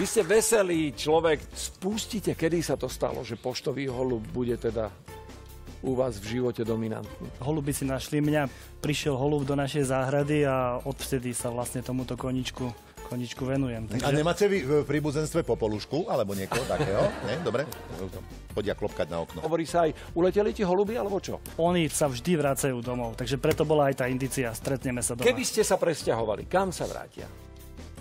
Vy ste veselý človek. Spustite, kedy sa to stalo, že poštový holub bude teda u vás v živote dominantný? Holuby si našli mňa, prišiel holub do našej záhrady a odvtedy sa vlastne tomuto koničku koničku venujem. Takže... A nemáte vy v príbuzenstve popolušku alebo niekoho takého? Nie? Dobre? Chodia klopkať na okno. Hovorí sa aj, uleteli ti holuby alebo čo? Oni sa vždy vracajú domov, takže preto bola aj tá indícia, stretneme sa doma. Keby ste sa presťahovali, kam sa vrátia?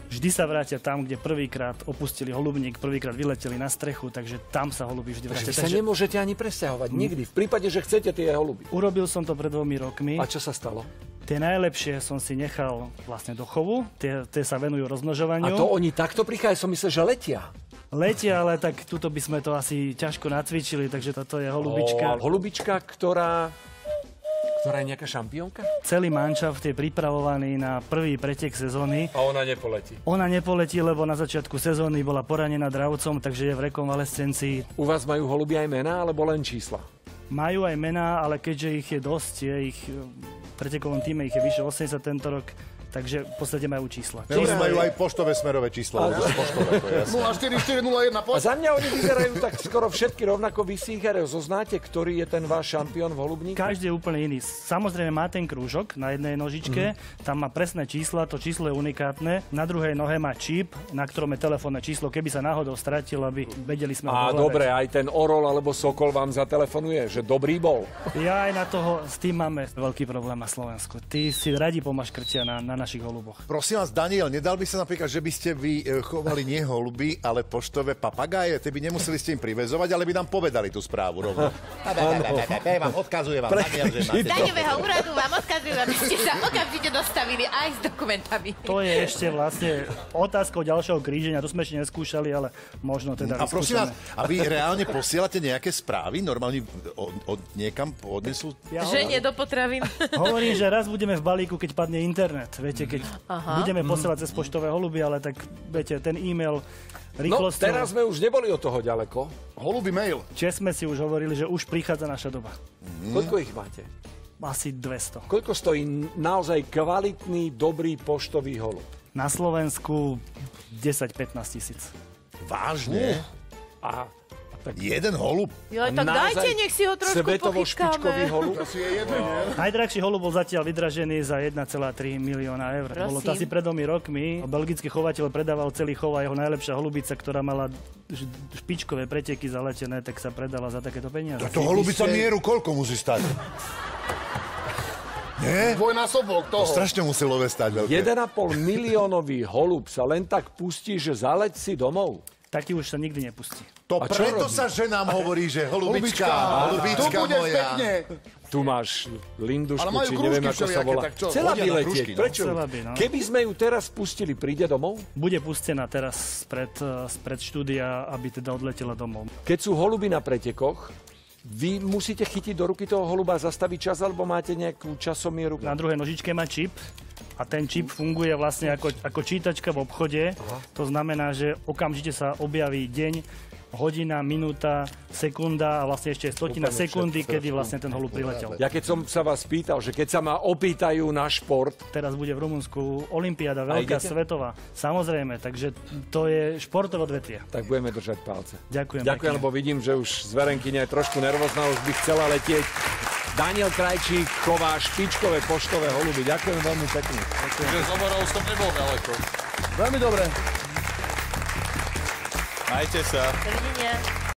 Vždy sa vrátia tam, kde prvýkrát opustili holubník, prvýkrát vyleteli na strechu, takže tam sa holuby vždy vrátia. Takže sa nemôžete ani presťahovať, nikdy, v prípade, že chcete tie holuby. Urobil som to pred dvomi rokmi. A čo sa stalo? Tie najlepšie som si nechal vlastne do chovu, tie, tie sa venujú rozmnožovaniu. A to oni takto prichádzajú, som myslel, že letia. Letia, ale tak tuto by sme to asi ťažko nacvičili, takže toto je holubička. O, holubička, ktorá ktorá je nejaká šampiónka? Celý manšaft je pripravovaný na prvý pretek sezóny. A ona nepoletí? Ona nepoletí, lebo na začiatku sezóny bola poranená dravcom, takže je v rekonvalescencii. U vás majú holuby aj mená, alebo len čísla? Majú aj mená, ale keďže ich je dosť, je ich v pretekovom týme ich je vyše 80 tento rok, takže v podstate majú čísla. Oni majú aj poštové smerové čísla. 04401, A za mňa oni vyzerajú tak skoro všetky rovnako vysíhere. Zoznáte, ktorý je ten váš šampión v holubníku? Každý je úplne iný. Samozrejme má ten krúžok na jednej nožičke, mm. tam má presné čísla, to číslo je unikátne. Na druhej nohe má čip, na ktorom je telefónne číslo, keby sa náhodou stratil, aby vedeli sme A dobre, aj ten Orol alebo Sokol vám zatelefonuje, že dobrý bol. Ja aj na toho, s tým máme veľký problém na Slovensku. Ty si radi pomaškrtia na, na našich holuboch. Prosím vás, Daniel, nedal by sa napríklad, že by ste vy e, chovali nie holuby, ale poštové papagáje? Ty by nemuseli ste im privezovať, ale by nám povedali tú správu rovno. vám odkazujem vám, Daniel, že máte... Daňového úradu vám odkazujú, aby ste sa okamžite dostavili aj s dokumentami. To je ešte vlastne otázkou ďalšieho kríženia, to sme ešte neskúšali, ale možno teda A prosím vás, a vy reálne posielate nejaké správy? Normálne od, od niekam odnesú? Ja Ženie do potravín. Hovorím, že raz budeme v balíku, keď padne internet. Viete, keď Aha. budeme posielať cez poštové holuby, ale tak viete, ten e-mail rýchlosťou... No, teraz sme už neboli od toho ďaleko. Holuby mail. Čiže sme si už hovorili, že už prichádza naša doba. Mm. Koľko ich máte? Asi 200. Koľko stojí naozaj kvalitný, dobrý poštový holub? Na Slovensku 10-15 tisíc. Vážne? Uh. A tak... Jeden holub? Jo, tak dajte, nech si ho trošku Svetovo špičkový holub? Asi je jeden, no. Najdrahší holub bol zatiaľ vydražený za 1,3 milióna eur. Prosím. Bolo to asi pred dvomi rokmi. Belgický chovateľ predával celý chov a jeho najlepšia holubica, ktorá mala špičkové preteky zaletené, tak sa predala za takéto peniaze. Táto holubica mieru koľko musí stať? Nie? Dvojnásobok toho. To strašne muselo stať veľké. 1,5 miliónový holub sa len tak pustí, že zaleť si domov? Taký už sa nikdy nepustí. To a preto robí? sa ženám hovorí, že holubička, holubička, tu moja. Pekne. Tu máš lindušku, či neviem, ako sa volá. Chcela by letieť. No. Prečo? By, no. Keby sme ju teraz pustili, príde domov? Bude pustená teraz spred, spred štúdia, aby teda odletela domov. Keď sú holuby na pretekoch, vy musíte chytiť do ruky toho holuba a zastaviť čas, alebo máte nejakú časomieru? Na druhej nožičke má čip a ten čip funguje vlastne ako, ako čítačka v obchode. Aha. To znamená, že okamžite sa objaví deň, hodina, minúta, sekunda a vlastne ešte stotina sekundy, kedy vlastne ten holub priletel. Ja keď som sa vás pýtal, že keď sa ma opýtajú na šport... Teraz bude v Rumunsku Olympiáda, veľká svetová. Samozrejme, takže to je športové odvetvie. Tak budeme držať palce. Ďakujem. Ďakujem, lebo vidím, že už zverenkyňa je trošku nervózna, už by chcela letieť. Daniel Krajčík chová špičkové poštové holuby. Ďakujem veľmi pekne. Ďakujem. Že z oborov som nebol ďaleko. Veľmi dobre. Majte sa. Dovidenia.